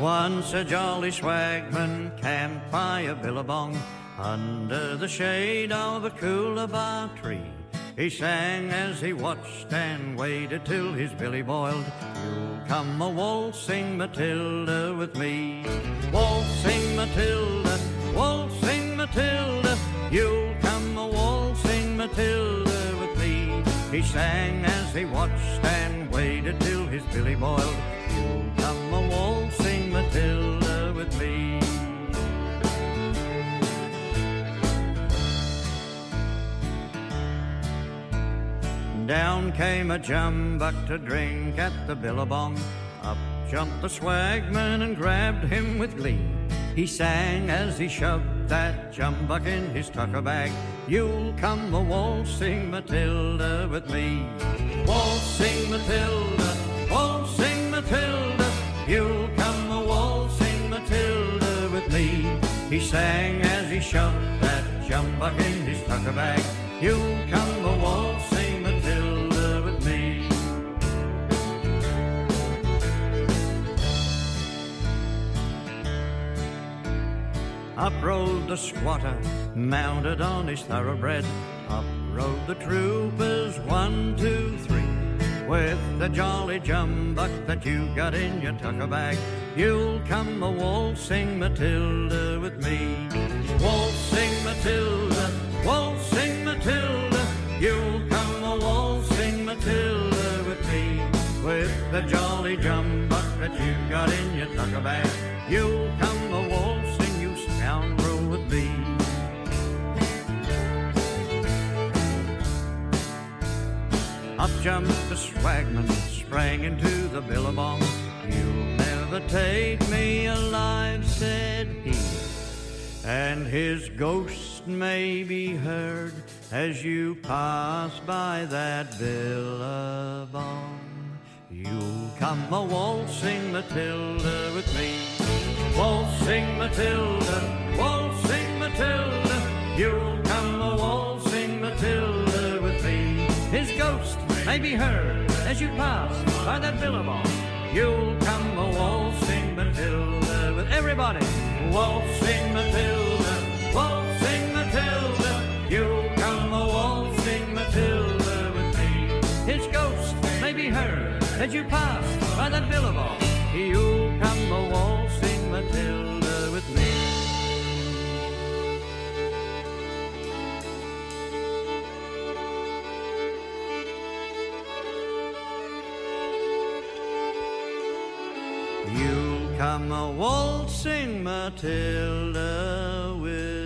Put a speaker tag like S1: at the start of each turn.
S1: Once a jolly swagman camped by a billabong under the shade of a coolabah tree. He sang as he watched and waited till his billy boiled. You'll come a waltzing Matilda with me. Waltzing Matilda, waltzing Matilda. You'll come a waltzing Matilda with me. He sang as he watched and waited till his billy boiled. You'll come a waltzing Down came a jumbuck to drink at the billabong. Up jumped the swagman and grabbed him with glee. He sang as he shoved that jumbuck in his tucker bag. You'll come a waltzing Matilda with me. Waltzing Matilda, waltzing Matilda. You'll come a waltzing Matilda with me. He sang as he shoved that jumbuck in his tucker bag. You'll come a Up rode the squatter, mounted on his thoroughbred. Up rode the troopers, one, two, three. With the jolly jumbuck that you got in your tucker bag, you'll come a waltzing Matilda with me. Waltzing Matilda, waltzing Matilda, you'll come a waltzing Matilda with me. With the jolly jumbuck that you got in your tucker bag, you'll come a Up jumped the swagman, sprang into the billabong. You'll never take me alive, said he. And his ghost may be heard as you pass by that billabong. You'll come a waltzing Matilda with me. Waltzing Matilda, waltzing Matilda. You'll may be heard as you pass by that billabong. You'll come a waltzing Matilda with everybody. Waltzing Matilda, waltzing Matilda. You'll come a waltzing Matilda with me. His ghost may be heard as you pass by that billabong. You'll You'll come a waltzing Matilda with.